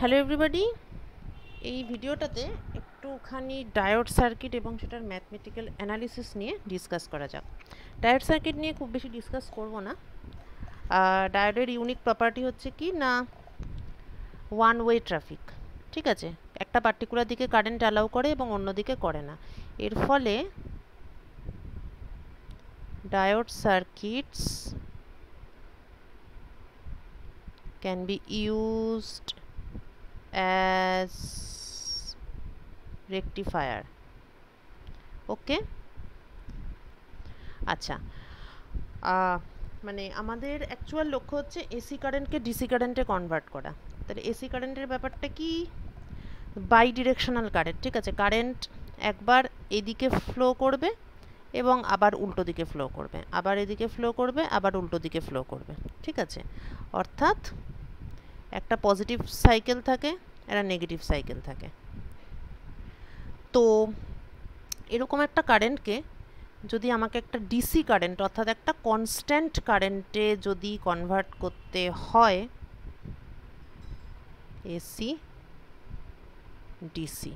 Hello everybody এই ভিডিওটাতে একটুখানি ডায়োড সার্কিট এবং সেটার ম্যাথমেটিক্যাল অ্যানালিসিস নিয়ে ডিসকাস করা যাক। ডায়োড সার্কিট নিয়ে খুব বেশি ডিসকাস করব না। ডায়োডের ইউনিক প্রপার্টি হচ্ছে কি না ওয়ান ওয়ে ট্রাফিক ঠিক আছে? একটা পার্টিকুলার দিকে কারেন্ট অ্যালাউ করে এবং অন্য দিকে করে না। এর ফলে diode circuits can be used as rectifier. Okay আচ্ছা। মানে আমাদের অ্যাকচুয়াল লক্ষ্য হচ্ছে এসি কারেন্টকে ডিসি কারেন্টে কনভার্ট করা। তাহলে এসি কারেন্টের ব্যাপারটা কি? বাই ডিরেকশনাল কারেন্ট ঠিক আছে? কারেন্ট একবার এদিকে ফ্লো করবে এবং আবার উল্টো দিকে ফ্লো করবে। আবার এদিকে ফ্লো করবে, আবার উল্টো দিকে ফ্লো করবে, ঠিক আছে? অর্থাৎ একটা পজিটিভ সাইকেল থাকে একটা নেগেটিভ সাইকেল থাকে। তো এরকম একটা কারেন্টকে যদি আমাকে একটা ডিসি কারেন্ট অর্থাৎ একটা কনস্ট্যান্ট কারেন্টে যদি কনভার্ট করতে হয় এসি ডিসি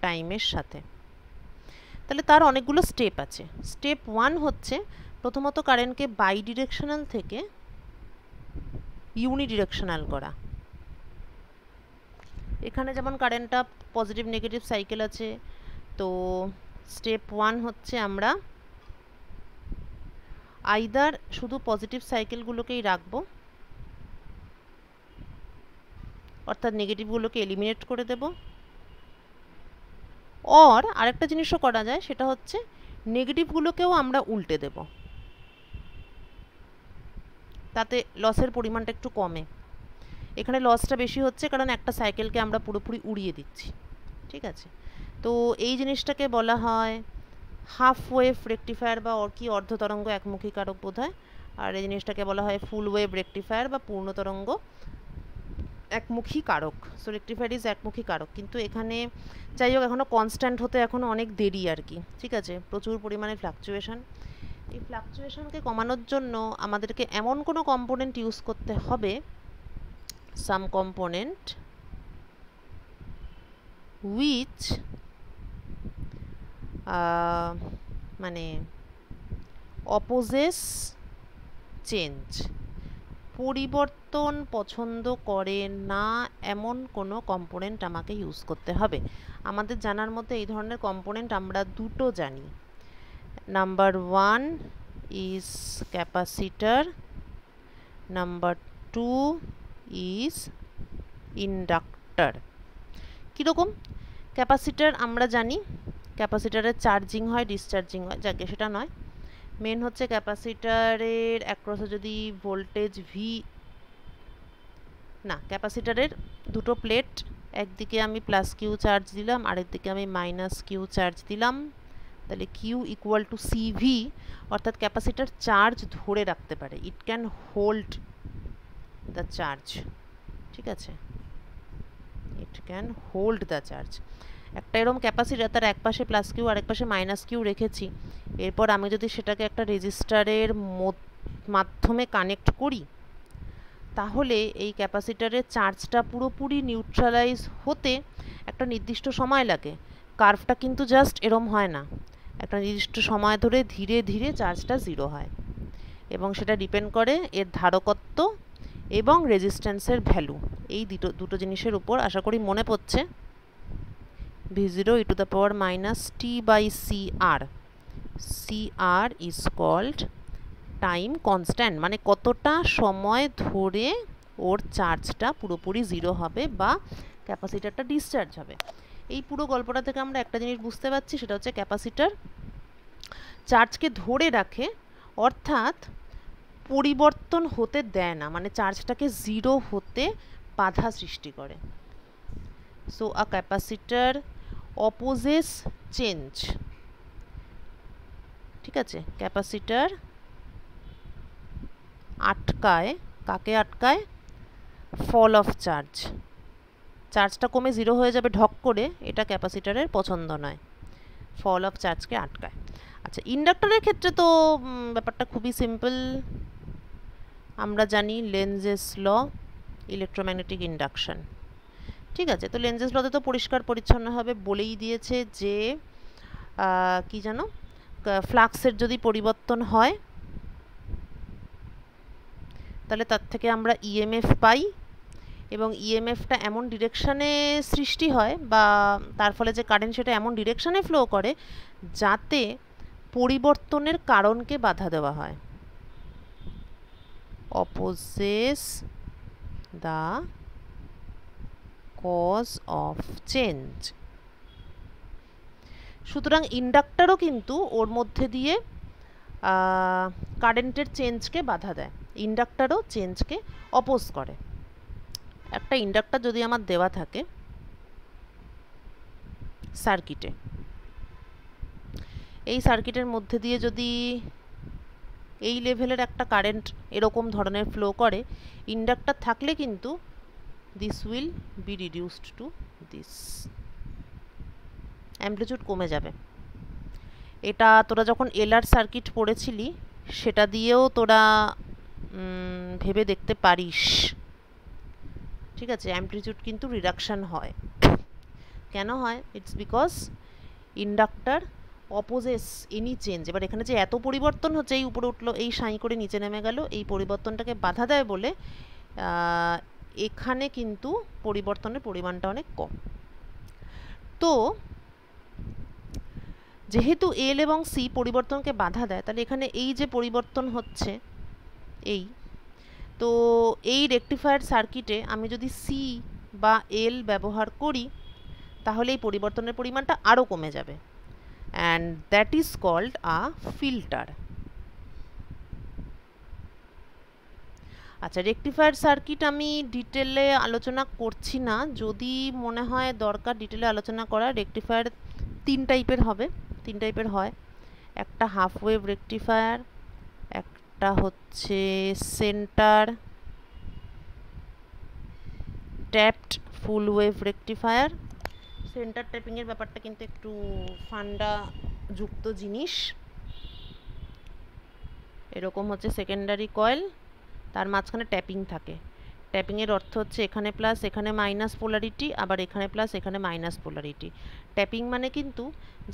টাইমের সাথে। তাহলে তার অনেকগুলো স্টেপ আছে। স্টেপ ওয়ান হচ্ছে প্রথমত কারেন্টকে বাই ডিরেকশনাল থেকে ইউনিডিরেকশনাল করা। এখানে যেমন কারেন্টটা পজিটিভ নেগেটিভ সাইকেল আছে, তো স্টেপ ওয়ান হচ্ছে আমরা আইদার শুধু পজিটিভ সাইকেলগুলোকেই রাখব, অর্থাৎ নেগেটিভগুলোকে এলিমিনেট করে দেব অর আরেকটা জিনিসও করা যায়, সেটা হচ্ছে নেগেটিভগুলোকেও আমরা উল্টে দেব, তাতে লসের পরিমাণটা একটু কমে। এখানে লসটা বেশি হচ্ছে কারণ একটা সাইকেলকে আমরা পুরোপুরি উড়িয়ে দিচ্ছি। ঠিক আছে? তো এই জিনিসটাকে বলা হয় হাফ ওয়েভ রেকটিফায়ার বা কি অর্ধতরঙ্গ একমুখী কারক বোধ হয় আর এই জিনিসটাকে বলা হয় ফুল ওয়েভ রেকটিফায়ার বা পূর্ণতরঙ্গ একমুখী কারক সো রেকটিফায়ার ইজ একমুখী কারক কিন্তু এখানে যাই হোক এখনও কনস্ট্যান্ট হতে এখনও অনেক দেরি আর কি। ঠিক আছে? প্রচুর পরিমাণে ফ্লাকচুয়েশন এই ফ্লাকচুয়েশনকে কমানোর জন্য আমাদেরকে এমন কোনো কম্পোনেন্ট ইউজ করতে হবে some component which uh, মানে অপোজেস চেঞ্জ পরিবর্তন পছন্দ করে না এমন কোনো কম্পোনেন্ট আমাকে ইউজ করতে হবে। আমাদের জানার মধ্যে এই ধরনের কম্পোনেন্ট আমরা দুটো জানি। Number one is capacitor number two is inductor কীরকম? ক্যাপাসিটার আমরা জানি, ক্যাপাসিটারের চার্জিং হয় ডিসচার্জিং হয়, যাকে সেটা নয়। মেন হচ্ছে ক্যাপাসিটারের অ্যাক্রসে যদি ভোল্টেজ ভি না, ক্যাপাসিটারের দুটো প্লেট একদিকে আমি প্লাস কিউ চার্জ দিলাম, আরেকদিকে আমি মাইনাস কিউ চার্জ দিলাম। তাহলে কিউ ইকুয়াল টু সিভি অর্থাৎ ক্যাপাসিটার চার্জ ধরে রাখতে পারে। It can hold the charge ঠিক আছে? It can hold the charge একটা এরকম ক্যাপাসিটার তার এক পাশে প্লাস কিউ আর এক পাশে মাইনাস কিউ রেখেছি। এরপর আমি যদি সেটাকে একটা রেজিস্টারের মাধ্যমে কানেক্ট করি, তাহলে এই ক্যাপাসিটারের চার্জটা পুরোপুরি নিউট্রালাইজ হতে একটা নির্দিষ্ট সময় লাগে। কার্ভটা কিন্তু জাস্ট এরম হয় না। একটা নির্দিষ্ট সময় ধরে ধীরে ধীরে চার্জটা জিরো হয়। এবং সেটা ডিপেন্ড করে এর ধারকত্ব এবং রেজিস্ট্যান্সের ভ্যালু এই দুটো দুটো জিনিসের উপর আশা করি মনে পড়ছে। V zero e to the power minus t by C R C R is called time constant মানে কতটা সময় ধরে ওর চার্জটা পুরোপুরি জিরো হবে বা ক্যাপাসিটারটা ডিসচার্জ হবে। এই পুরো গল্পটা থেকে আমরা একটা জিনিস বুঝতে পারছি, সেটা হচ্ছে ক্যাপাসিটার চার্জকে ধরে রাখে, অর্থাৎ পরিবর্তন হতে দেয় না মানে চার্জটাকে জিরো হতে বাধা সৃষ্টি করে। So a capacitor opposes change ঠিক আছে? ক্যাপাসিটার আটকায়, কাকে আটকায়? ফল অফ চার্জ চার্জটা কমে জিরো হয়ে যাবে ঢক করে, এটা ক্যাপাসিটারের পছন্দ নয়। ফল অফ চার্জকে আটকায়। আচ্ছা ইন্ডাক্টরের ক্ষেত্রে তো ব্যাপারটা খুবই সিম্পল আমরা জানি লেন্সেস ল ইলেকট্রোম্যাগনেটিক ইন্ডাকশান ঠিক আছে, তো লেন্সেস লতে তো পরিষ্কার পরিচ্ছন্নভাবে বলেই দিয়েছে যে কি জানো? ফ্লাক্সের যদি পরিবর্তন হয়, তাহলে তার থেকে আমরা ইএমএফ পাই এবং ইএমএফটা এমন ডিরেকশানে সৃষ্টি হয় বা তার ফলে যে কারেন্ট সেটা এমন ডিরেকশানে ফ্লো করে যাতে পরিবর্তনের কারণকে বাধা দেওয়া হয়। Opposes the cause of change সুতরাং ইন্ডাক্টারও কিন্তু ওর মধ্যে দিয়ে কারেন্টের চেঞ্জকে বাধা দেয়। ইন্ডাক্টারও চেঞ্জকে অপোজ করে। একটা ইন্ডাক্টার যদি আমার দেওয়া থাকে সার্কিটে এই সার্কিটের মধ্যে দিয়ে যদি এই লেভেলের একটা কারেন্ট এরকম ধরনের ফ্লো করে ইন্ডাক্টার থাকলে কিন্তু this will be reduced to this amplitude কমে যাবে। এটা তোরা যখন এলআর সার্কিট পড়েছিলি, সেটা দিয়েও তোরা ভেবে দেখতে পারিস। ঠিক আছে? অ্যাম্পলিচিউড কিন্তু রিডাকশান হয়। কেন হয়? It's because inductor opposes any change এবার এখানে যে এত পরিবর্তন হচ্ছে, এই উপরে উঠল, এই সাঁই করে নিচে নেমে গেল, এই পরিবর্তনটাকে বাধা দেয় বলে এখানে কিন্তু পরিবর্তনের পরিমাণটা অনেক কম। তো, যেহেতু এল এবং সি পরিবর্তনকে বাধা দেয়, তাহলে এখানে এই যে পরিবর্তন হচ্ছে, এই, তো এই রেকটিফায়ার সার্কিটে আমি যদি সি বা এল ব্যবহার করি, তাহলে এই পরিবর্তনের পরিমাণটা আরও কমে যাবে। And that is called a filter আচ্ছা রেকটিফায়ার সার্কিট আমি ডিটেলে আলোচনা করছি না। যদি মনে হয় দরকার ডিটেলে আলোচনা করা রেকটিফায়ার তিন টাইপের হবে। তিন টাইপের হয়। একটা হাফ ওয়েভ রেকটিফায়ার একটা হচ্ছে centre tapped full wave rectifier centre ট্যাপিংয়ের ব্যাপারটা কিন্তু একটু ফান্ডা যুক্ত জিনিস। এরকম হচ্ছে সেকেন্ডারি কয়েল তার মাঝখানে ট্যাপিং থাকে। ট্যাপিংয়ের অর্থ হচ্ছে এখানে প্লাস এখানে মাইনাস পোলারিটি আবার এখানে প্লাস এখানে মাইনাস পোলারিটি ট্যাপিং মানে কিন্তু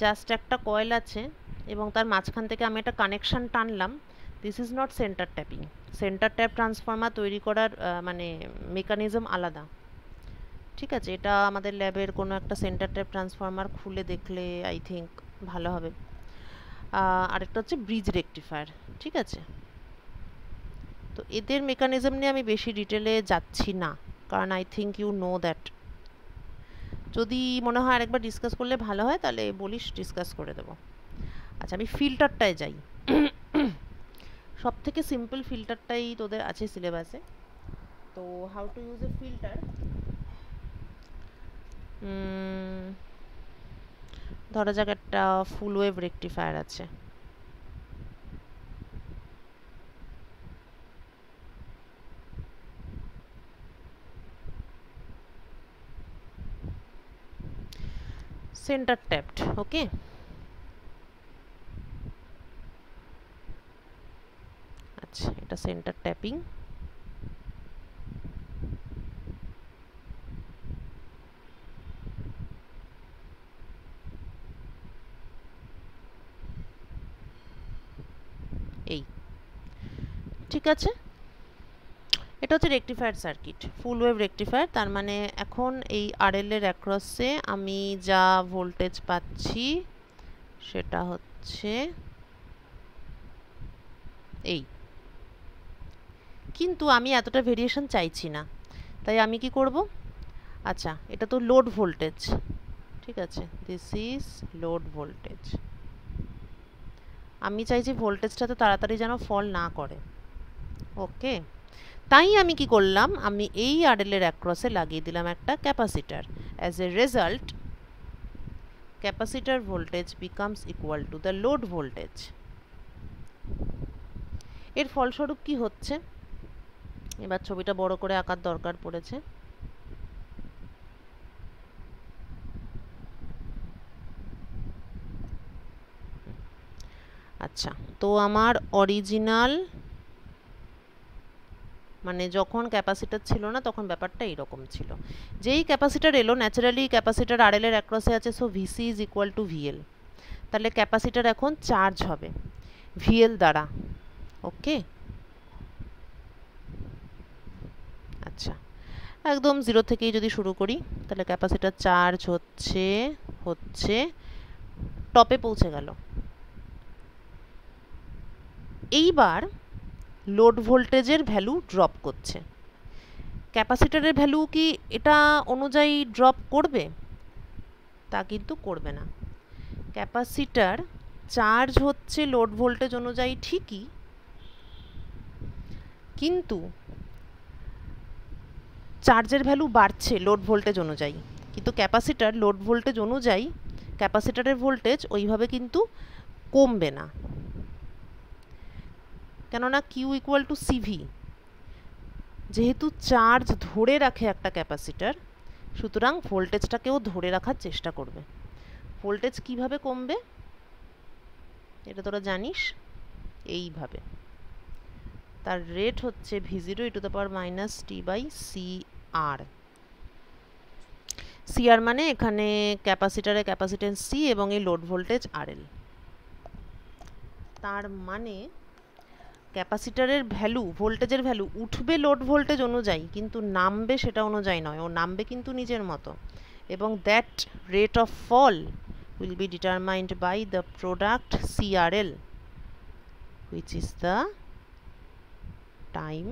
জাস্ট একটা কয়েল আছে এবং তার মাঝখান থেকে আমি একটা connection টানলাম। This is not centre tapping centre tap transformer তৈরি করার মানে মেকানিজম আলাদা। ঠিক আছে, এটা আমাদের ল্যাবের কোনো একটা সেন্টার টাইপ ট্রান্সফর্মার খুলে দেখলে আই থিঙ্ক ভালো হবে। আরেকটা হচ্ছে ব্রিজ রেকটিফায়ার ঠিক আছে? তো এদের মেকানিজম নিয়ে আমি বেশি ডিটেলে যাচ্ছি না, কারণ I think you know that যদি মনে হয় আরেকবার ডিসকাস করলে ভালো হয়, তাহলে বলিস ডিসকাস করে দেবো। আচ্ছা আমি ফিল্টারটায় যাই। সব থেকে সিম্পল ফিল্টারটাই তোদের আছে সিলেবাসে তো how to use a filter ধরা যাক একটা ফুল ওয়েভ রেকটিফায়ার আছে। Center tapped okay? আচ্ছা এটা সেন্টার ট্যাপিং এই ঠিক আছে? এটা হচ্ছে rectifier circuit full wave rectifier তার মানে এখন এই আরএল এর অ্যাক্রসে আমি যা ভোল্টেজ পাচ্ছি সেটা হচ্ছে এই। কিন্তু আমি এতটা ভেরিয়েশন চাইছি না, তাই আমি কি করব? আচ্ছা এটা তো লোড ভোল্টেজ ঠিক আছে দিস ইজ লোড ভোল্টেজ আমি চাইছি ভোল্টেজটা তো তাড়াতাড়ি যেন ফল না করে। ওকে। তাই আমি কি করলাম? আমি এই আরএলের অ্যাক্রসে লাগিয়ে দিলাম একটা capacitor as a result capacitor voltage becomes equal to the load voltage এর ফলস্বরূপ কি হচ্ছে? এবার ছবিটা বড় করে আঁকার দরকার পড়েছে। আচ্ছা তো আমার অরিজিনাল মানে যখন ক্যাপাসিটার ছিল না, তখন ব্যাপারটা এরকম ছিল। যেই ক্যাপাসিটার এলো ন্যাচারালি ক্যাপাসিটার আর এল এর অ্যাক্রসে আছে so VC is equal to VL তাহলে ক্যাপাসিটার এখন চার্জ হবে ভিএল দ্বারা ওকে আচ্ছা একদম জিরো থেকেই যদি শুরু করি, তাহলে ক্যাপাসিটার চার্জ হচ্ছে হচ্ছে টপে পৌঁছে গেল। এইবার লোড ভোল্টেজের ভ্যালু ড্রপ করছে। ক্যাপাসিটারের ভ্যালু কি এটা অনুযায়ী ড্রপ করবে? তা কিন্তু করবে না। ক্যাপাসিটার চার্জ হচ্ছে লোড ভোল্টেজ অনুযায়ী ঠিকই, কিন্তু চার্জের ভ্যালু বাড়ছে লোড ভোল্টেজ অনুযায়ী। কিন্তু ক্যাপাসিটার লোড ভোল্টেজ অনুযায়ী, ক্যাপাসিটারের ভোল্টেজ ওইভাবে কিন্তু কমবে না। কেননা কিউ ইকুয়াল টু সিভি যেহেতু চার্জ ধরে রাখে একটা ক্যাপাসিটার সুতরাং ভোল্টেজটাকেও ধরে রাখার চেষ্টা করবে। ভোল্টেজ কীভাবে কমবে? এটা তোরা জানিস? এইভাবে। তার রেট হচ্ছে V zero e to the power minus t by C R C R মানে এখানে ক্যাপাসিটারে ক্যাপাসিটেন্স সি এবং এই লোড ভোল্টেজ আর এল তার মানে ক্যাপাসিটারের ভ্যালু, ভোল্টেজের ভ্যালু উঠবে লোড ভোল্টেজ অনুযায়ী, কিন্তু নামবে সেটা অনুযায়ী নয়, ও নামবে কিন্তু নিজের মতো। এবং that rate of fall will be determined by the product CRL which is the time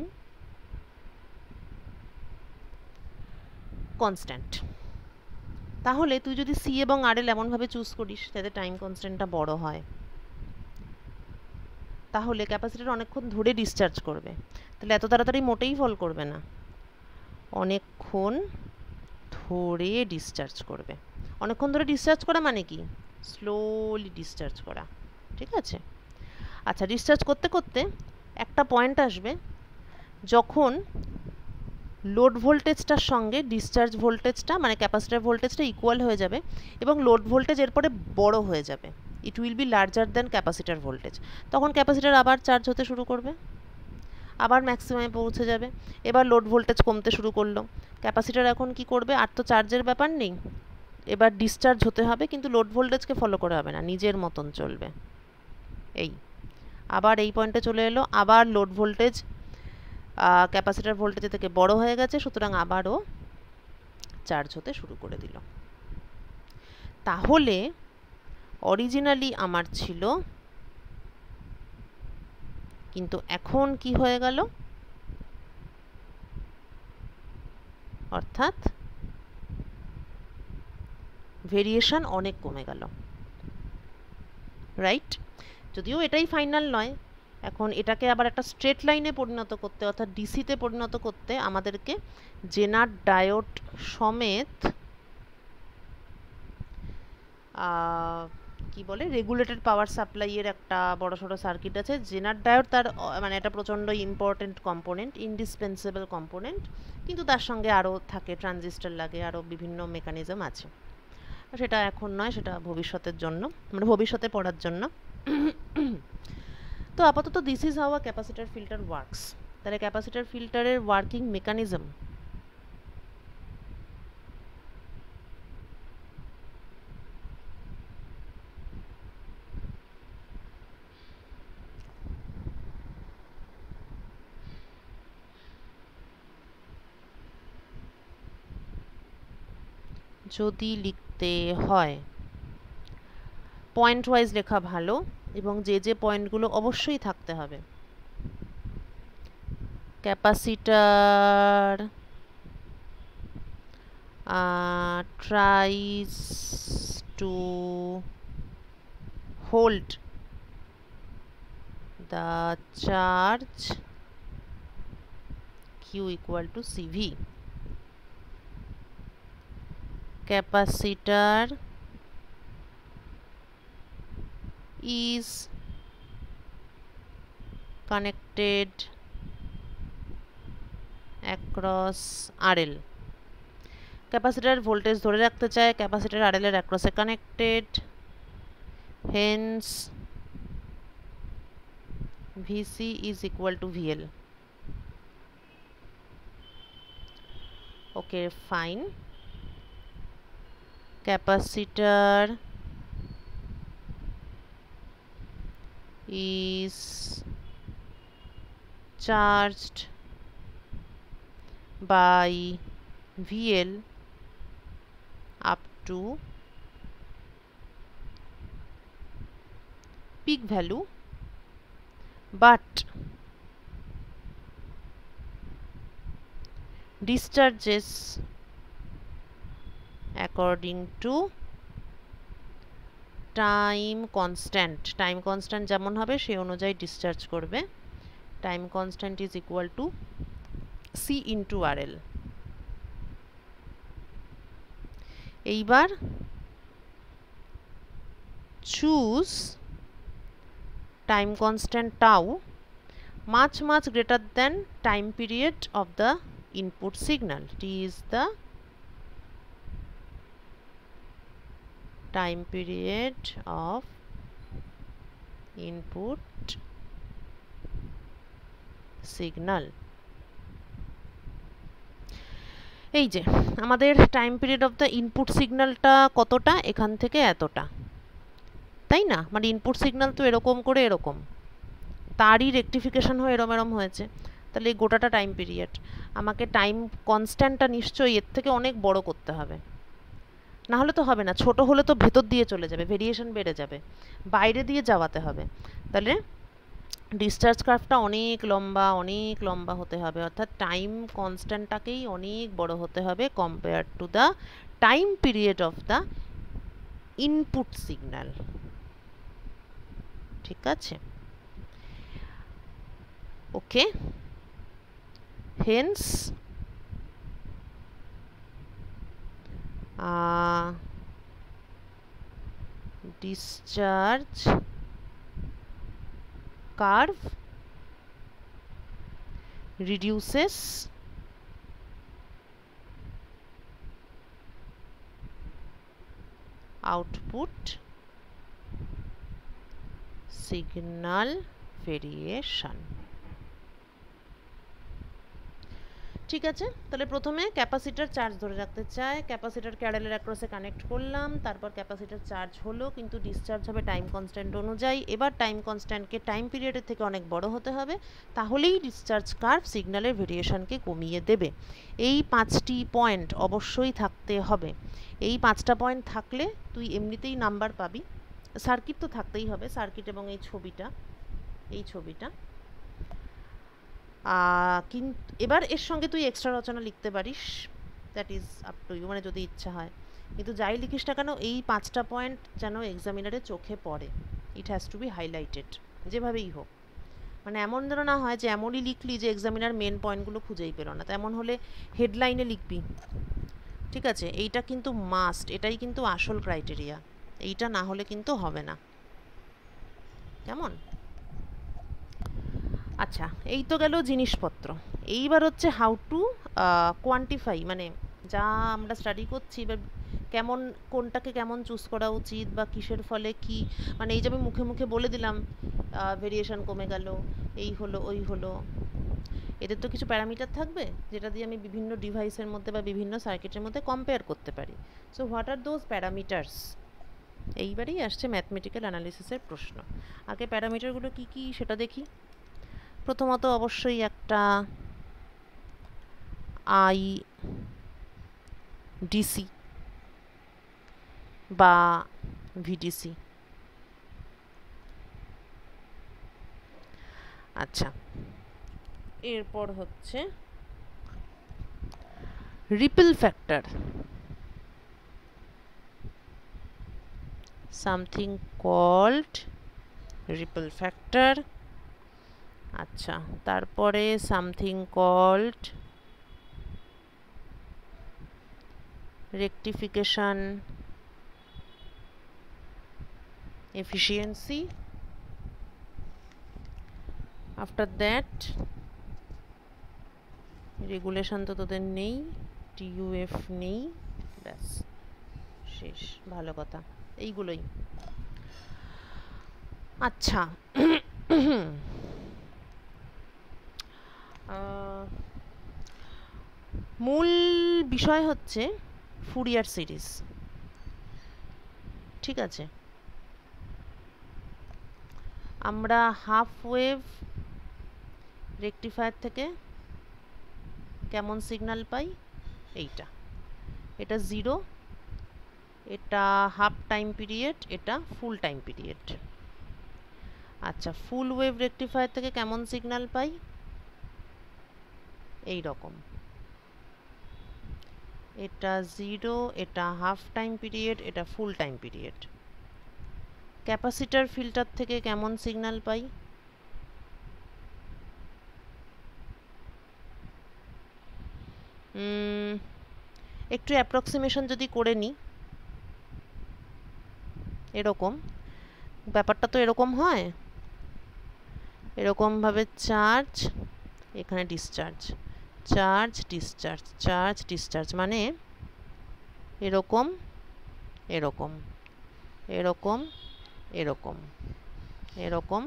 constant. তাহলে তুই যদি সি এবং আর এল এমনভাবে চুজ করিস যাতে টাইম কনস্ট্যান্টটা বড় হয়। তাহলে ক্যাপাসিটার অনেকক্ষণ ধরে ডিসচার্জ করবে। তাহলে এত তাড়াতাড়ি মোটেই ফল করবে না। অনেকক্ষণ ধরে ডিসচার্জ করবে। অনেকক্ষণ ধরে ডিসচার্জ করা মানে কি? স্লোলি ডিসচার্জ করা। ঠিক আছে? আচ্ছা ডিসচার্জ করতে করতে একটা পয়েন্ট আসবে। যখন লোড ভোল্টেজটার সঙ্গে ডিসচার্জ ভোল্টেজটা মানে ক্যাপাসিটার ভোল্টেজটা ইকুয়াল হয়ে যাবে এবং লোড ভোল্টেজ এরপরে বড় হয়ে যাবে। It will be larger than capacitor voltage তখন ক্যাপাসিটার আবার চার্জ হতে শুরু করবে। আবার ম্যাক্সিমামে পৌঁছে যাবে। এবার লোড ভোল্টেজ কমতে শুরু করল। ক্যাপাসিটার এখন কি করবে? আর তো চার্জের ব্যাপার নেই। এবার ডিসচার্জ হতে হবে, কিন্তু লোড ভোল্টেজকে ফলো করে হবে না। নিজের মতন চলবে। এই। আবার এই পয়েন্টে চলে এলো। আবার লোড ভোল্টেজ ক্যাপাসিটার ভোল্টেজ থেকে বড় হয়ে গেছে, সুতরাং আবারও চার্জ হতে শুরু করে দিল। তাহলে অরিজিনালি আমার ছিল। কিন্তু এখন কি হয়ে গেল? অর্থাৎ ভেরিয়েশন অনেক কমে গেল। রাইট যদিও এটাই ফাইনাল নয়, এখন এটাকে আবার একটা স্ট্রেট লাইনে পরিণত করতে, অর্থাৎ ডিসিতে পরিণত করতে আমাদেরকে জেনার ডায়োড সমেত কি বলে রেগুলেটেড পাওয়ার সাপ্লাইয়ের একটা বড় সড়ো সার্কিট আছে। জেনার ডায়োড তার মানে এটা প্রচণ্ড ইম্পর্টেন্ট কম্পোনেন্ট ইনডিসপেন্সেবল কম্পোনেন্ট কিন্তু তার সঙ্গে আরও থাকে ট্রানজিস্টার লাগে, আরও বিভিন্ন মেকানিজম আছে। সেটা এখন নয়, সেটা ভবিষ্যতের জন্য মানে ভবিষ্যতে পড়ার জন্য। তো আপাতত this is how a capacitor filter works তাহলে ক্যাপাসিটার ফিল্টারের ওয়ার্কিং মেকানিজম যদি লিখতে হয়। পয়েন্ট ওয়াইজ লেখা ভালো এবং যে যে পয়েন্টগুলো অবশ্যই থাকতে হবে। Capacitor tries to hold the charge q equal to cv capacitor is connected across RL capacitor voltage ধরে রাখতে চায়, ক্যাপাসিটার আরএল এর অ্যাক্রসে connected hence VC is equal to VL okay, fine. Capacitor is charged by VL up to peak value but discharges according to time constant time constant যেমন হবে, সেই অনুযায়ী discharge করবে। Time constant is equal to C into R L এইবার choose time constant tau much much greater than time period of the input signal, t is the time period of input signal. এই যে, আমাদের time period of the input সিগন্যালটা কতটা? এখান থেকে এতটা। তাই না? মানে ইনপুট সিগন্যাল তো এরকম করে এরকম। তারই রেকটিফিকেশন হয়ে এরম এরম হয়েছে। তাহলে এই গোটাটা টাইম পিরিয়ড আমাকে টাইম কনস্ট্যান্টটা নিশ্চয়ই এর থেকে অনেক বড় করতে হবে। না হলে তো হবে না, ছোট হলে তো ভেতর দিয়ে চলে যাবে ভেরিয়েশন বেড়ে যাবে, বাইরে দিয়ে যাওয়াতে হবে। তাহলে ডিসচার্জ কার্ভটা অনেক লম্বা অনেক লম্বা হতে হবে, অর্থাৎ টাইম কনস্ট্যান্টটাকেই অনেক বড় হতে হবে compare to the time period of the input signal ঠিক আছে? Okay hence uh, discharge. Curve reduces. Output. Signal variation ঠিক আছে? তাহলে প্রথমে ক্যাপাসিটার চার্জ ধরে রাখতে চাই। ক্যাপাসিটার ক্যাডেলের অ্যাক্রসে কানেক্ট করলাম। তারপর ক্যাপাসিটার চার্জ হলো, কিন্তু ডিসচার্জ হবে টাইম কনস্ট্যান্ট অনুযায়ী। এবার টাইম কনস্ট্যান্টকে টাইম পিরিয়ডের থেকে অনেক বড় হতে হবে। তাহলেই ডিসচার্জ কার্ভ সিগন্যালের ভেরিয়েশনকে কমিয়ে দেবে। এই পাঁচটি পয়েন্ট অবশ্যই থাকতে হবে। এই পাঁচটা পয়েন্ট থাকলে তুই এমনিতেই নাম্বার পাবি। সার্কিট তো থাকতেই হবে। সার্কিট এবং এই ছবিটা এই ছবিটা। কিন্তু এবার এর সঙ্গে তুই এক্সট্রা রচনা লিখতে পারিস। That is up to you মানে যদি ইচ্ছা হয়। কিন্তু যাই লিখিস না কেন, এই পাঁচটা পয়েন্ট যেন এক্সামিনারে চোখে পড়ে। It has to be highlighted যেভাবেই হোক। মানে এমন যেন না হয় যে এমনই লিখলি যে এক্সামিনার মেন পয়েন্টগুলো খুঁজেই পেল না। তেমন হলে হেডলাইনে লিখবি। ঠিক আছে? এইটা কিন্তু মাস্ট এটাই কিন্তু আসল ক্রাইটেরিয়া এইটা না হলে কিন্তু হবে না। কেমন? আচ্ছা এই তো গেল জিনিসপত্র। এইবার হচ্ছে হাউ টু কোয়ান্টিফাই মানে যা আমরা স্টাডি করছি, এবার কেমন, কোনটাকে কেমন চুজ করা উচিত বা কিসের ফলে কি মানে এই যে আমি মুখে মুখে বলে দিলাম ভেরিয়েশন কমে গেল, এই হলো, ওই হলো। এদের তো কিছু প্যারামিটার থাকবে, যেটা দিয়ে আমি বিভিন্ন ডিভাইসের মধ্যে বা বিভিন্ন সার্কিটের মধ্যে কম্পেয়ার করতে পারি। So what are those parameters এইবারেই আসছে ম্যাথমেটিক্যাল অ্যানালিসিসের প্রশ্ন। আগে প্যারামিটারগুলো কি কি, সেটা দেখি। প্রথমত অবশ্যই একটা আই ডিসি বা ভিডিসি আচ্ছা এরপর হচ্ছে ripple factor something called ripple factor আচ্ছা তারপরে something called rectification efficiency, after that regulation তো তোদের নেই টিইউএফ নেই, ব্যাস, শেষ, ভালো কথা, এইগুলোই। আচ্ছা মূল বিষয় হচ্ছে ফুরিয়ার সিরিজ। ঠিক আছে? আমরা হাফ ওয়েভ রেকটিফায়ার থেকে কেমন সিগন্যাল পাই? এইটা। এটা জিরো, এটা হাফ টাইম পিরিয়ড, এটা ফুল টাইম পিরিয়ড। আচ্ছা ফুল ওয়েভ রেকটিফায়ার থেকে কেমন সিগন্যাল পাই? এই রকম। এটা জিরো এটা হাফ টাইম পিরিয়ড এটা full time period capacitor filter থেকে কেমন সিগন্যাল পাই? একটু অ্যাপ্রক্সিমেশন যদি করে নিই এরকম। ব্যাপারটা তো এরকম হয়। এরকমভাবে চার্জ এখানে discharge charge discharge charge discharge মানে এরকম এরকম এরকম এরকম এরকম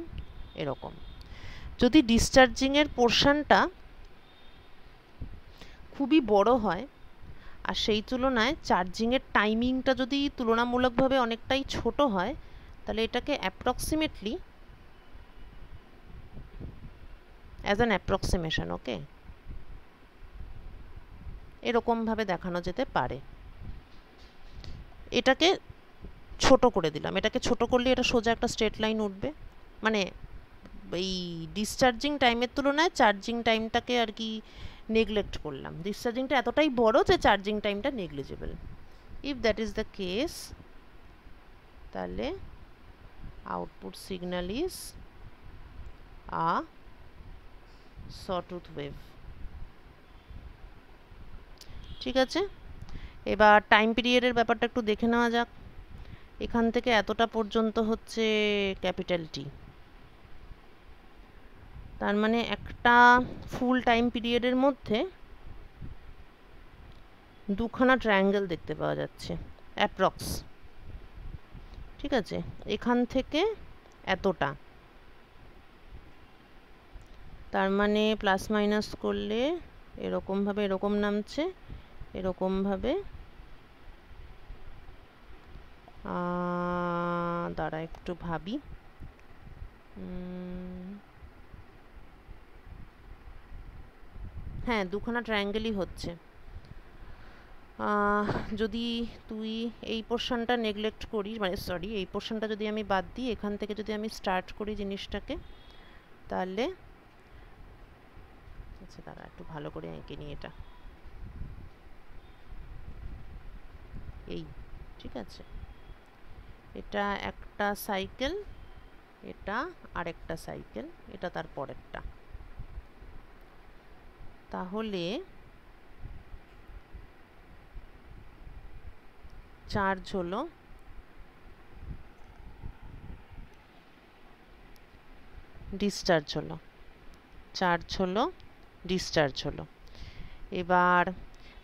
এরকম। যদি ডিসচার্জিংয়ের পোর্শনটা খুবই বড় হয়, আর সেই তুলনায় চার্জিংয়ের টাইমিংটা যদি তুলনামূলকভাবে অনেকটাই ছোট হয়, তাহলে এটাকে approximately as an approximation okay এরকমভাবে দেখানো যেতে পারে। এটাকে ছোট করে দিলাম। এটাকে ছোট করলে এটা সোজা একটা স্ট্রেট লাইন উঠবে। মানে এই ডিসচার্জিং টাইমের তুলনায় চার্জিং টাইমটাকে আর কি নেগলেক্ট করলাম। ডিসচার্জিংটা এতটাই বড় যে চার্জিং টাইমটা negligible if that is the case তাহলে output signal is a sawtooth wave ঠিক আছে? এবার টাইম পিরিয়ডের ব্যাপারটা একটু দেখে নেওয়া যাক। এখান থেকে এতটা পর্যন্ত হচ্ছে ক্যাপিটাল টি তার মানে একটা ফুল টাইম পিরিয়ডের মধ্যে দুখানা ট্রায়াঙ্গেল দেখতে পাওয়া যাচ্ছে অ্যাপ্রক্স ঠিক আছে? এখান থেকে এতটা। তার মানে প্লাস মাইনাস করলে এরকমভাবে এরকম নামছে। এরকমভাবে। দাঁড়া, একটু ভাবি। হ্যাঁ দুখানা ট্রায়াঙ্গেলই হচ্ছে। যদি তুই এই পোর্শনটা নেগলেক্ট করিস মানে সরি এই পোর্শনটা যদি আমি বাদ দিই, এখান থেকে যদি আমি স্টার্ট করি জিনিসটাকে, তাহলে আচ্ছা দাঁড়া, একটু ভালো করে এঁকে নিই এটা। এই, ঠিক আছে? এটা একটা সাইকেল এটা আরেকটা সাইকেল এটা তার পরেরটা। তাহলে চার্জ হলো ডিসচার্জ হলো। চার্জ হলো ডিসচার্জ হলো। এবার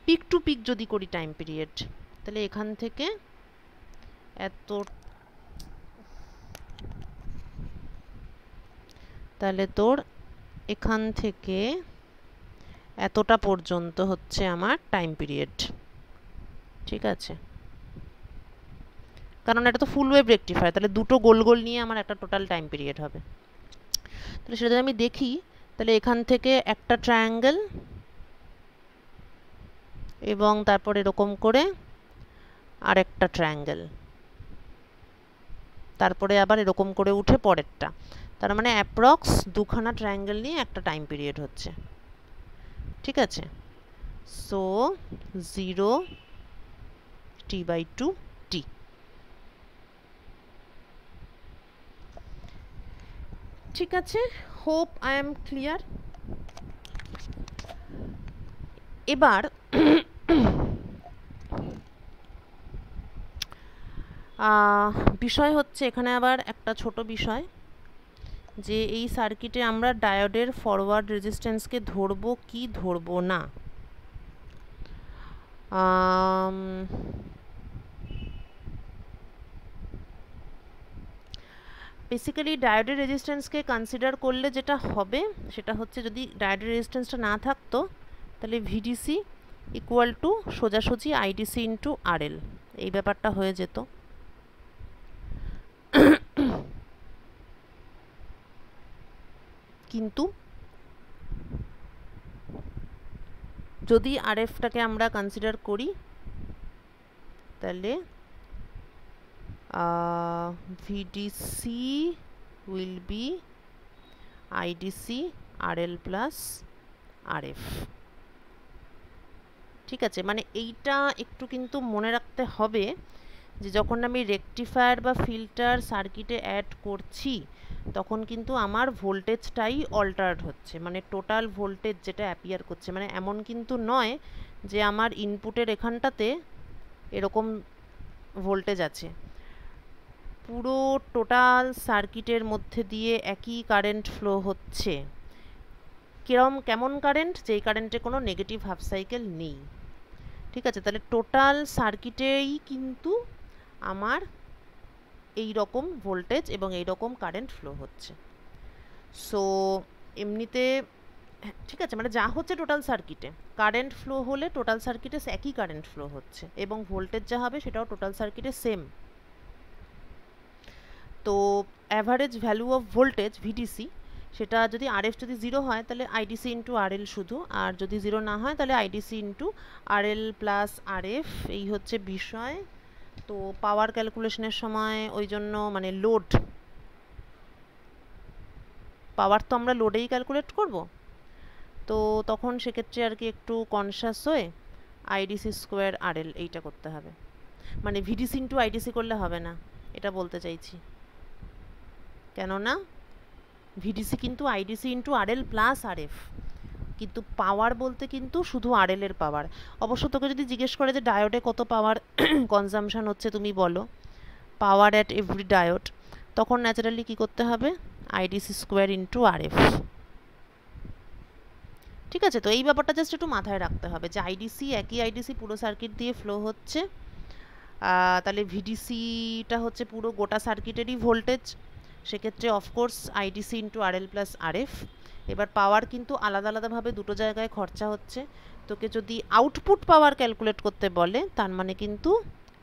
পিক টু পিক যদি করি টাইম পিরিয়ড তাহলে এখান থেকে এত তাহলে তোর এখান থেকে এতটা পর্যন্ত হচ্ছে আমার টাইম পিরিয়ড ঠিক আছে? কারণ এটা তো ফুল ওয়েভ রেকটিফায়ার তাহলে দুটো গোল গোল নিয়ে আমার একটা টোটাল টাইম পিরিয়ড হবে। তাহলে সেটা যদি আমি দেখি, তাহলে এখান থেকে একটা ট্রায়াঙ্গেল এবং তারপর এরকম করে আর একটা ট্রায়াঙ্গেল তারপরে আবার এরকম করে উঠে পরেরটা। তার মানে অ্যাপ্রক্স দুখানা ট্রায়াঙ্গেল নিয়ে একটা টাইম পিরিয়ড হচ্ছে। ঠিক আছে? So zero T by two T ঠিক আছে? হোপ আই এম ক্লিয়ার এবার বিষয় হচ্ছে এখানে আবার একটা ছোট বিষয় যে এই সার্কিটে আমরা ডায়োডের ফরওয়ার্ড রেজিস্ট্যান্সকে ধরবো কি ধরবো না? বেসিক্যালি ডায়োডের রেজিস্ট্যান্সকে কনসিডার করলে যেটা হবে, সেটা হচ্ছে যদি ডায়োডের রেজিস্ট্যান্সটা না থাকতো, তাহলে ভিডিসি ইকুয়াল টু সোজাসুজি আইডিসি ইন্টু আরএল এই ব্যাপারটা হয়ে যেত। কিন্তু যদি আরএফটাকে আমরা কনসিডার করি, তাহলে VDC will be IDC RL plus RF ঠিক আছে? মানে এইটা একটু কিন্তু মনে রাখতে হবে যে যখন আমি রেকটিফায়ার বা ফিল্টার সার্কিটে অ্যাড করছি তখন কিন্তু আমার ভোল্টেজটাই অল্টার্ড হচ্ছে। মানে টোটাল ভোল্টেজ যেটা অ্যাপিয়ার করছে। মানে এমন কিন্তু নয় যে আমার ইনপুটের এখানটাতে এরকম ভোল্টেজ আছে। পুরো টোটাল সার্কিটের মধ্যে দিয়ে একই কারেন্ট ফ্লো হচ্ছে। কিরম, কেমন কারেন্ট যেই কারেন্টে কোনো নেগেটিভ হাফ সাইকেল নেই। ঠিক আছে? তাহলে টোটাল সার্কিটেই কিন্তু আমার এই রকম ভোল্টেজ এবং এই রকম কারেন্ট ফ্লো হচ্ছে। সো এমনিতে, ঠিক আছে মানে যা হচ্ছে টোটাল সার্কিটে কারেন্ট ফ্লো হলে টোটাল সার্কিটে একই কারেন্ট ফ্লো হচ্ছে এবং ভোল্টেজ যা হবে সেটাও টোটাল সার্কিটে সেম তো average value of voltage VDC সেটা যদি আরএফ যদি জিরো হয়, তাহলে আইডিসি ইন্টু আরএল শুধু। আর যদি জিরো না হয়, তাহলে IDC into RL plus RF এই হচ্ছে বিষয়। তো পাওয়ার ক্যালকুলেশনের সময় ওই জন্য মানে লোড পাওয়ার তো আমরা লোডেই ক্যালকুলেট করব। তো তখন সেক্ষেত্রে আর কি একটু কনসাস হয়ে আইডিসি স্কোয়ার আরএল এইটা করতে হবে। মানে ভিডিসি ইন্টু আইডিসি করলে হবে না, এটা বলতে চাইছি। কেননা ভিডিসি কিন্তু IDC into RL plus RF কিন্তু পাওয়ার বলতে কিন্তু শুধু আরএল এর পাওয়ার অবশ্য তোকে যদি জিজ্ঞেস করে যে ডায়োডে কত পাওয়ার কনজামশন হচ্ছে তুমি বলো। পাওয়ার অ্যাট এভরি ডায়োড তখন ন্যাচারালি কি করতে হবে? আইডিসি স্কোয়ার ইন্টু আরএফ ঠিক আছে? তো এই ব্যাপারটা জাস্ট একটু মাথায় রাখতে হবে যে আইডিসি একই আইডিসি পুরো সার্কিট দিয়ে ফ্লো হচ্ছে। তাহলে ভিডিসিটা হচ্ছে পুরো গোটা সার্কিটেরই ভোল্টেজ সেক্ষেত্রে of course IDC into RL plus RF এবার পাওয়ার কিন্তু আলাদা আলাদাভাবে দুটো জায়গায় খরচা হচ্ছে। তোকে যদি আউটপুট পাওয়ার ক্যালকুলেট করতে বলে, তার মানে কিন্তু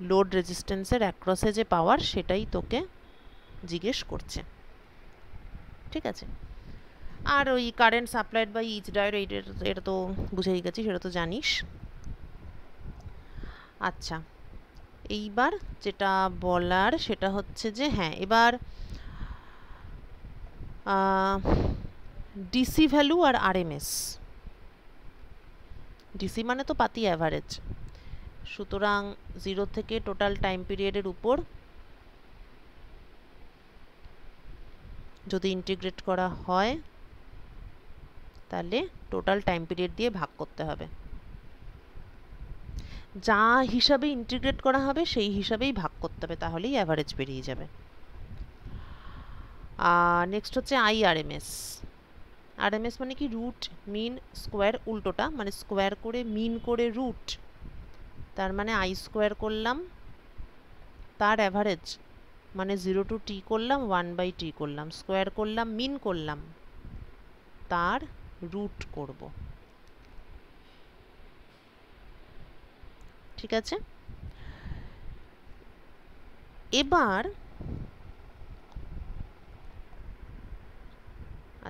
লোড রেজিস্ট্যান্সের অ্যাক্রসে যে পাওয়ার সেটাই তোকে জিজ্ঞেস করছে। ঠিক আছে? আর ওই কারেন্ট সাপ্লাইড বাই ইচ এইটা এটা তো বুঝেই গেছি, সেটা তো জানিস। আচ্ছা এইবার যেটা বলার, সেটা হচ্ছে যে হ্যাঁ এবার ডিসি ভ্যালু আর আরএমএস ডিসি মানে তো পাতি অ্যাভারেজ সুতরাং জিরো থেকে টোটাল টাইম পিরিয়ডের উপর যদি ইন্টিগ্রেট করা হয়, তাহলে টোটাল টাইম পিরিয়ড দিয়ে ভাগ করতে হবে। যা হিসাবে ইন্টিগ্রেট করা হবে, সেই হিসাবেই ভাগ করতে হবে, তাহলেই অ্যাভারেজ বেরিয়ে যাবে। নেক্সট হচ্ছে আই আরএমএস মানে কি রুট মিন স্কোয়ার উল্টোটা মানে স্কোয়ার করে মিন করে রুট তার মানে আই স্কোয়ার করলাম, তার অ্যাভারেজ মানে জিরো টু টি করলাম ওয়ান বাই টি করলাম স্কোয়ার করলাম মিন করলাম, তার রুট করব। ঠিক আছে? এবার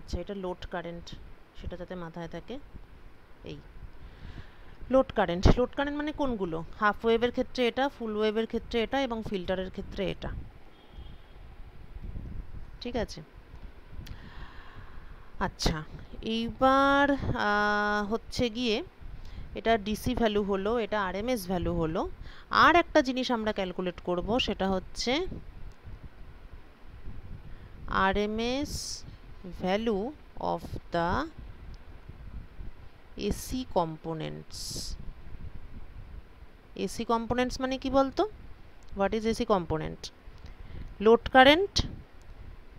আচ্ছা এটা লোড কারেন্ট সেটা যাতে মাথায় থাকে। এই লোড কারেন্ট লোড কারেন্ট মানে কোনগুলো? হাফ ওয়েভের ক্ষেত্রে এটা ফুল ওয়েভের ক্ষেত্রে এটা এবং ফিল্টারের ক্ষেত্রে এটা। ঠিক আছে? আচ্ছা এইবার হচ্ছে গিয়ে এটা ডিসি ভ্যালু হলো, এটা আরএমএস ভ্যালু হলো। আর একটা জিনিস আমরা ক্যালকুলেট করব, সেটা হচ্ছে RMS value of the AC components AC components মানে কি বলতো? What is AC component load current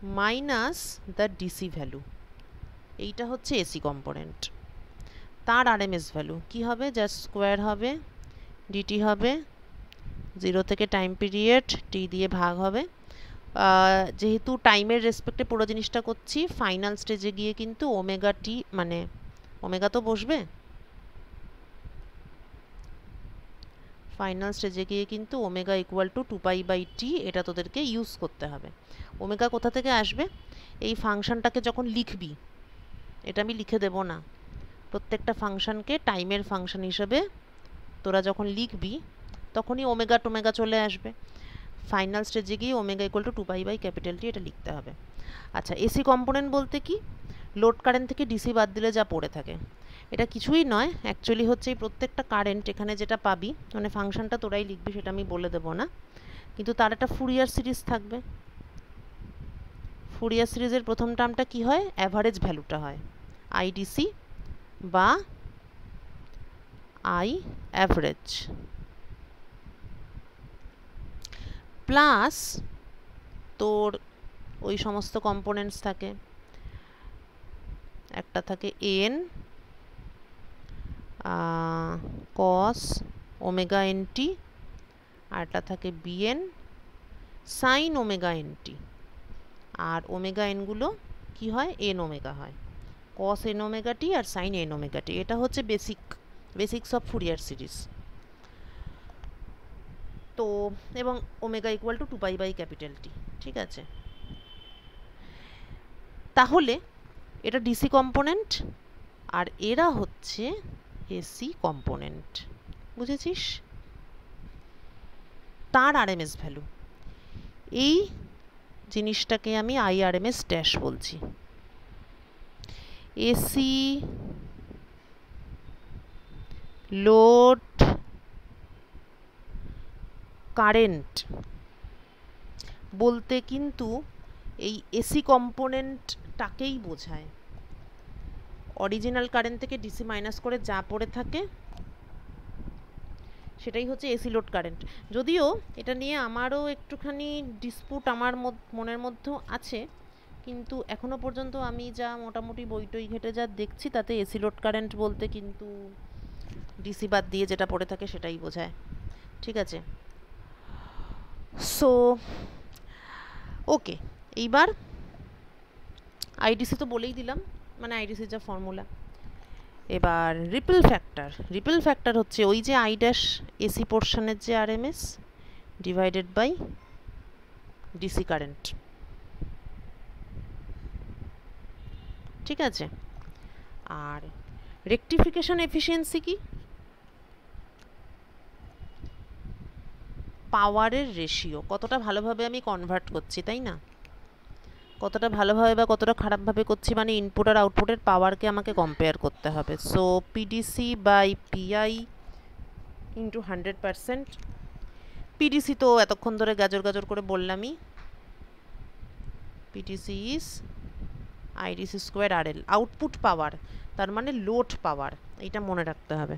minus the DC value এইটা হচ্ছে এসি কম্পোনেন্ট তার আরএমএস ভ্যালু কি হবে? জাস্ট স্কোয়ার হবে। ডিটি হবে। জিরো থেকে টাইম পিরিয়ড টি দিয়ে ভাগ হবে। যেহেতু টাইমের রেসপেক্টে পুরো জিনিসটা করছি ফাইনাল স্টেজে গিয়ে কিন্তু ওমেগা টি মানে ওমেগা তো বসবে? ফাইনাল স্টেজে গিয়ে কিন্তু omega equal to two pi by T এটা তোদেরকে ইউজ করতে হবে। ওমেগা কোথা থেকে আসবে? এই ফাংশনটাকে যখন লিখবি, এটা আমি লিখে দেব না, প্রত্যেকটা ফাংশনকে টাইমের ফাংশন হিসেবে তোরা যখন লিখবি, তখনই ওমেগা টোমেগা চলে আসবে। ফাইনাল স্টেজে গিয়ে omega equal to two pi by capital T এটা লিখতে হবে। আচ্ছা এসি কম্পোনেন্ট বলতে কি? লোড কারেন্ট থেকে ডিসি বাদ দিলে যা পড়ে থাকে। এটা কিছুই নয় অ্যাকচুয়ালি হচ্ছে এই প্রত্যেকটা কারেন্ট এখানে যেটা পাবি মানে ফাংশনটা তোরাই লিখবি, সেটা আমি বলে দেবো না। কিন্তু তার একটা ফুরিয়ার সিরিজ থাকবে। ফুরিয়ার সিরিজের প্রথম টার্মটা কি হয়? অ্যাভারেজ ভ্যালুটা হয়। আইডিসি বা আই অ্যাভারেজ প্লাস তোর ওই সমস্ত কম্পোনেন্টস থাকে। একটা থাকে এন কস ওমেগা এনটি আরটা থাকে b n sine omega n t আর ওমেগা এনগুলো কি হয়? এন ওমেগা হয়। কস এন ওমেগা টি আর সাইন এন ওমেগা এটা হচ্ছে basic basics of Fourier series তো, এবং omega equal to two pi by capital T ঠিক আছে? তাহলে, এটা ডিসি কম্পোনেন্ট আর এরা হচ্ছে এসি কম্পোনেন্ট বুঝেছিস? তার আরএমএস ভ্যালু এই জিনিসটাকে আমি আইআরএমএস ড্যাশ বলছি। AC load current. বলতে কিন্তু এই এসি কম্পোনেন্টটাকেই বোঝায়। অরিজিনাল কারেন্ট থেকে ডিসি মাইনাস করে যা পড়ে থাকে, সেটাই হচ্ছে এসি লোড কারেন্ট। যদিও এটা নিয়ে আমারও একটুখানি ডিসপুট আমার মনের মধ্যেও আছে, কিন্তু এখনও পর্যন্ত আমি যা মোটামুটি বই টই ঘেটে যা দেখছি, তাতে এসি লোড কারেন্ট বলতে কিন্তু ডিসি বাদ দিয়ে যেটা পড়ে থাকে সেটাই বোঝায়। ঠিক আছে? সো ওকে এইবার আইডিসি তো বলেই দিলাম মানে আইডিসির যা ফর্মুলা এবার রিপল ফ্যাক্টর রিপল ফ্যাক্টর হচ্ছে ওই যে আই ড্যাশ এসি পোর্শনের যে RMS divided by DC current ঠিক আছে? আর রেকটিফিকেশন এফিসিয়েন্সি কি? পাওয়ারের রেশিও কতটা ভালোভাবে আমি কনভার্ট করছি, তাই না? কতটা ভালোভাবে বা কতটা খারাপভাবে করছি মানে ইনপুট আর আউটপুটের পাওয়ারকে আমাকে কম্পেয়ার করতে হবে। So PDC by PI into hundred percent PDC তো এতক্ষণ ধরে গাজর গাজর করে বললামই। PDC is IDC square R L output power তার মানে লোড পাওয়ার এইটা মনে রাখতে হবে।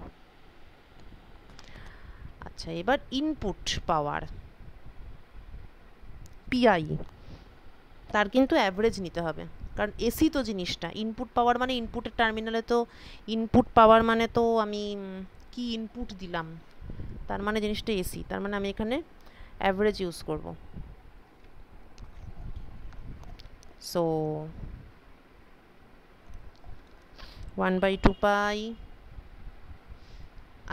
আচ্ছা এবার ইনপুট পাওয়ার পিআই তার কিন্তু অ্যাভারেজ নিতে হবে। কারণ এসি তো জিনিসটা ইনপুট পাওয়ার মানে ইনপুটের টার্মিনালে তো ইনপুট পাওয়ার মানে তো আমি কি ইনপুট দিলাম, তার মানে জিনিসটা এসি তার মানে আমি এখানে অ্যাভারেজ ইউজ করব। So one by two pi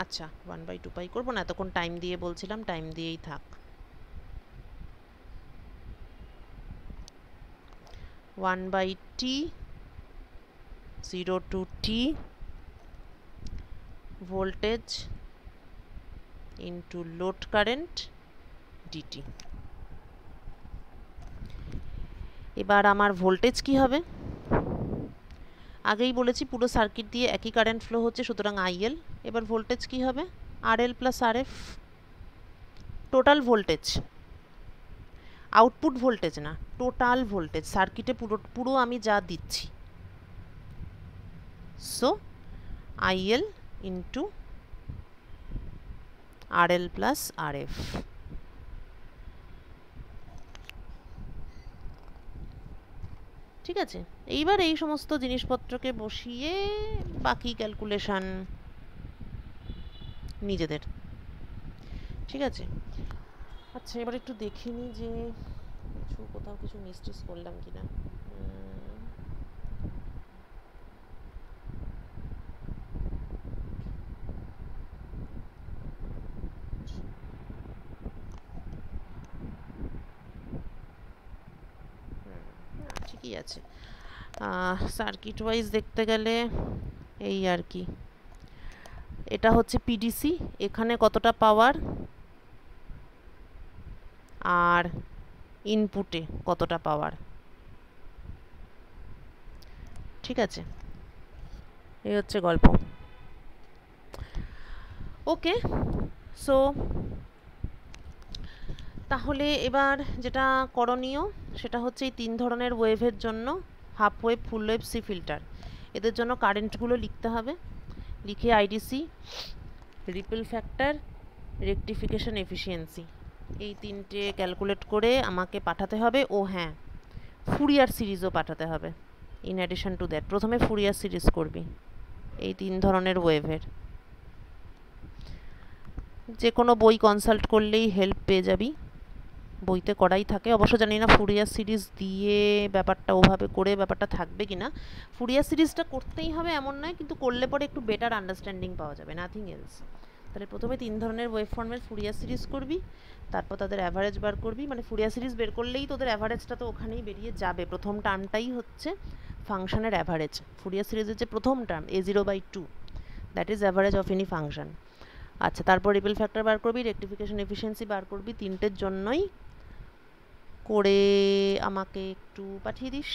আচ্ছা ওয়ান বাই টু পাই করব না, এতক্ষণ টাইম দিয়ে বলছিলাম টাইম দিয়েই থাক। One by T zero to T voltage into load current dt এবার আমার ভোল্টেজ কি হবে? আগেই বলেছি পুরো সার্কিট দিয়ে একই কারেন্ট ফ্লো হচ্ছে, সুতরাং আইএল এবার ভোল্টেজ কি হবে? R L plus R F total voltage output voltage না টোটাল ভোল্টেজ সার্কিটে পুরো পুরো আমি যা দিচ্ছি। So IL into R L plus R F ঠিক আছে? এইবার এই সমস্ত জিনিসপত্রকে বসিয়ে বাকি ক্যালকুলেশান নিজেদের। ঠিক আছে? আচ্ছা এবার একটু দেখিনি যে কিছু কোথাও কিছু মিসটিস করলাম কি না ঠিকই আছে। সার্কিট ওয়াইজ দেখতে গেলে এই আর কি। এটা হচ্ছে পিডিসি এখানে কতটা পাওয়ার আর ইনপুটে কতটা পাওয়ার ঠিক আছে? এই হচ্ছে গল্প। ওকে সো তাহলে এবার যেটা করণীয়, সেটা হচ্ছে এই তিন ধরনের ওয়েভের জন্য। Half wave full wave C filter এদের জন্য কারেন্টগুলো লিখতে হবে। লিখে IDC ripple factor rectification efficiency এই তিনটে ক্যালকুলেট করে আমাকে পাঠাতে হবে। ও হ্যাঁ ফুরিয়ার সিরিজও পাঠাতে হবে। ইন অ্যাডিশন টু দ্যাট প্রথমে ফুরিয়ার সিরিজ করবি। এই তিন ধরনের ওয়েভের যে কোনো বই কনসাল্ট করলেই হেল্প পেয়ে যাবি। বইতে করাই থাকে। অবশ্য জানি না ফুরিয়ার সিরিজ দিয়ে ব্যাপারটা ওভাবে করে ব্যাপারটা থাকবে কি না ফুরিয়ার সিরিজটা করতেই হবে এমন নয়, কিন্তু করলে পরে একটু বেটার আন্ডারস্ট্যান্ডিং পাওয়া যাবে নাথিং এলস তাহলে প্রথমে তিন ধরনের ওয়েব ফর্মের ফুরিয়ার সিরিজ করবি, তারপর তাদের অ্যাভারেজ বার করবি। মানে ফুরিয়ার সিরিজ বের করলেই তোদের অ্যাভারেজটা তো ওখানেই বেরিয়ে যাবে। প্রথম টার্মটাই হচ্ছে ফাংশনের অ্যাভারেজ ফুরিয়ার সিরিজের যে প্রথম term a zero by two that is average of any function আচ্ছা তারপর রিপেল ফ্যাক্টর বার করবি রেকটিফিকেশন এফিসিয়েন্সি বার করবি তিনটের জন্যই। করে আমাকে একটু পাঠিয়ে দিস।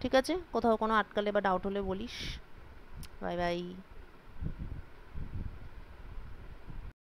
ঠিক আছে? কোথাও কোনো আটকালে বা ডাউট হলে বলিস। Bye bye